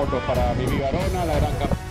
fotos para Vivi Barona, la gran campeona.